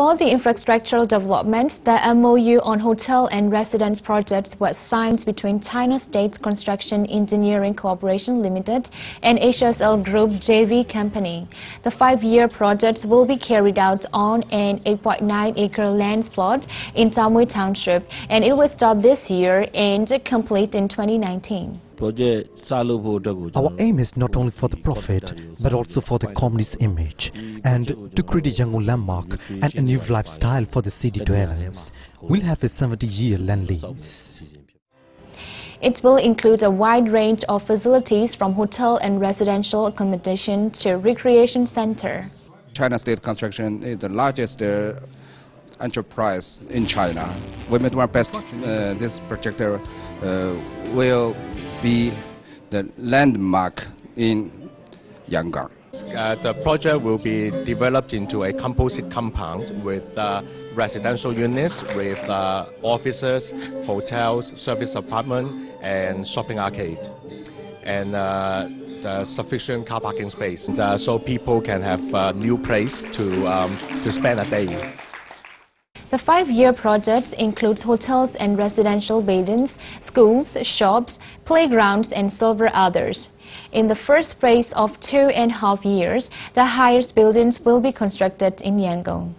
For the infrastructural development, the MOU on hotel and residence projects was signed between China State Construction Engineering Corporation Limited and HSL Group JV Company. The five-year projects will be carried out on an 8.9-acre land plot in Tarmwe Township, and it will start this year and complete in 2019. Our aim is not only for the profit, but also for the company's image and to create a Yangon landmark and a new lifestyle for the city dwellers. We'll have a 70-year land lease. It will include a wide range of facilities from hotel and residential accommodation to recreation center. China State Construction is the largest uh, enterprise in China. We made our best. Uh, this project uh, will be the landmark in Yangon. Uh, the project will be developed into a composite compound with uh, residential units, with uh, offices, hotels, service apartment, and shopping arcade, and uh, sufficient car parking space, and, uh, so people can have a new place to um, to spend a day. The five-year project includes hotels and residential buildings, schools, shops, playgrounds, and several others. In the first phase of two and a half years, the highest buildings will be constructed in Yangon.